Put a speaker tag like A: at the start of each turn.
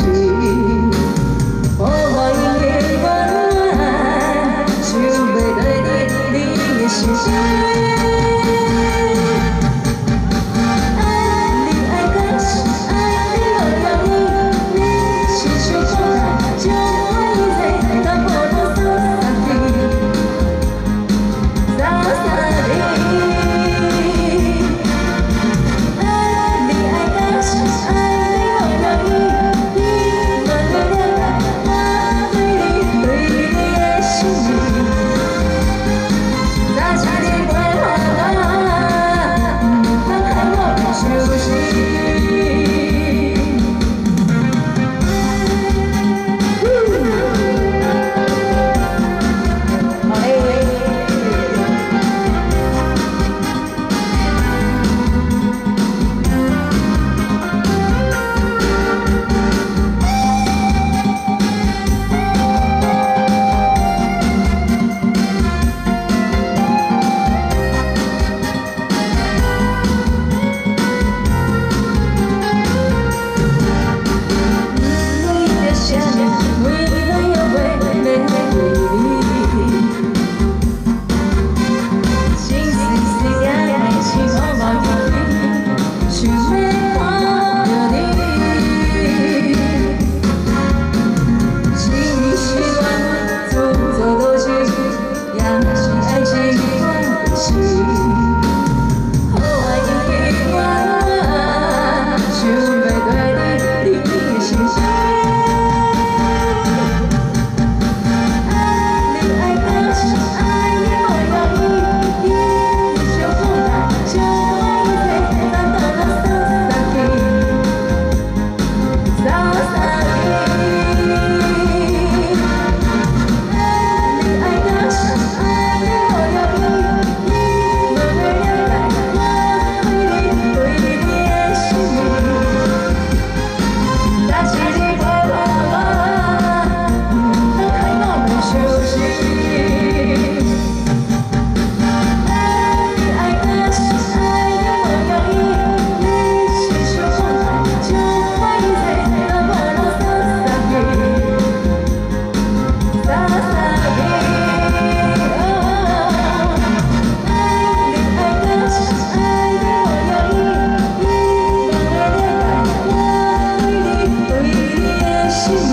A: 十 passion. soon.